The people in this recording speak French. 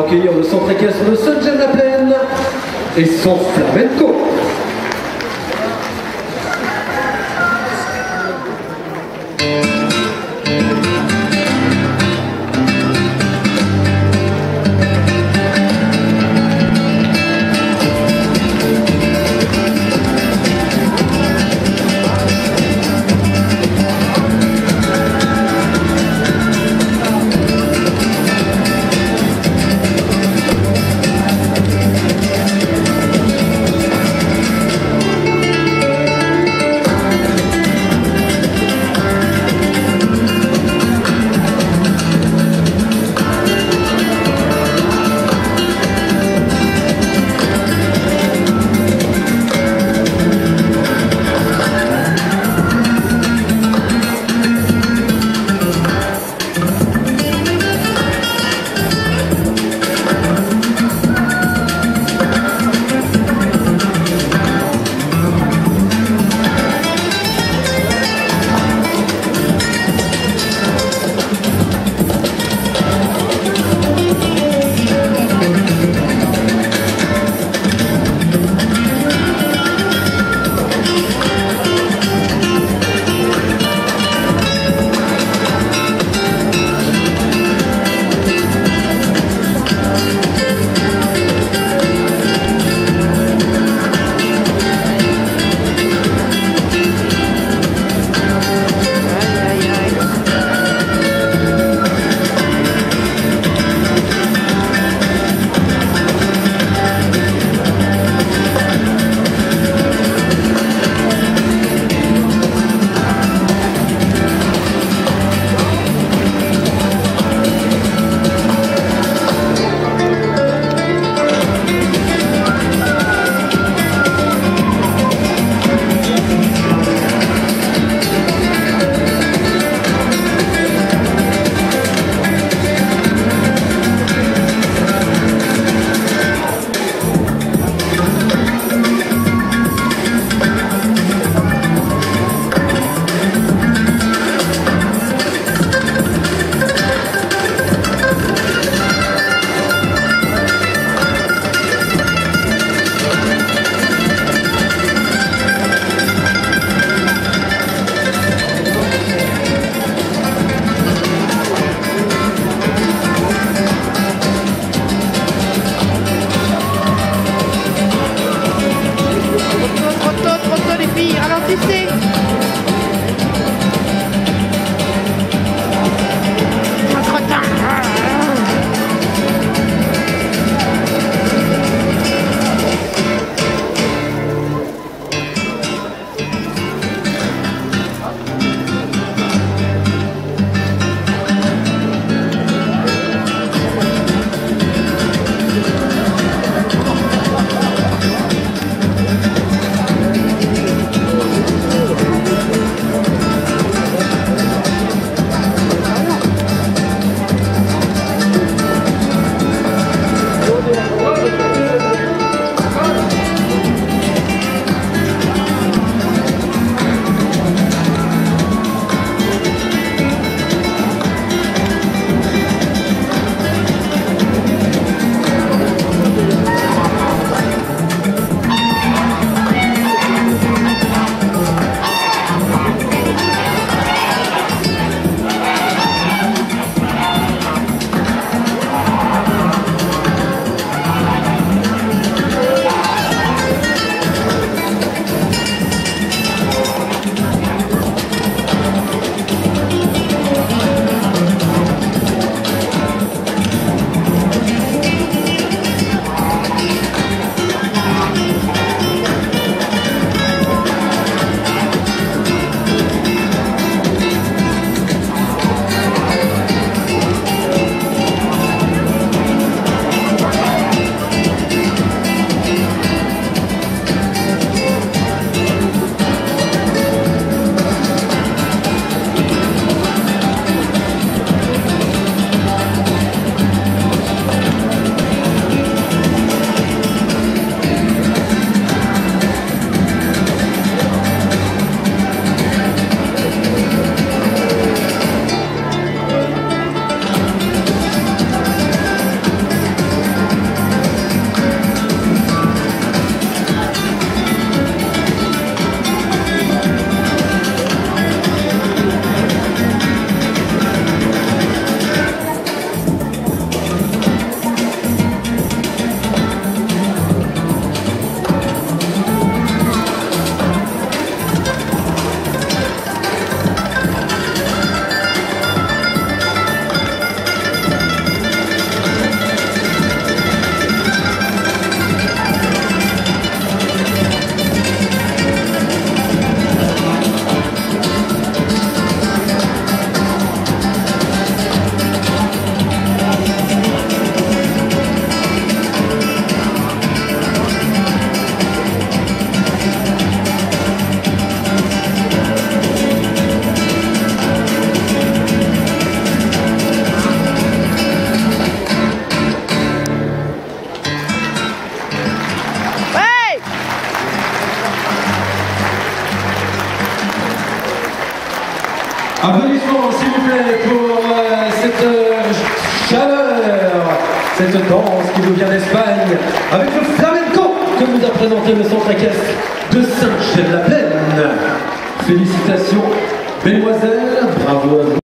accueillir le centre équestre de Saint-Jean-la-Plaine et son flamenco. 56 Applaudissements s'il vous plaît pour euh, cette euh, chaleur, cette danse qui nous vient d'Espagne, avec le flamenco que nous a présenté le centre équestre de Saint-Michel-la-Plaine. Félicitations, mesdemoiselles, bravo à vous.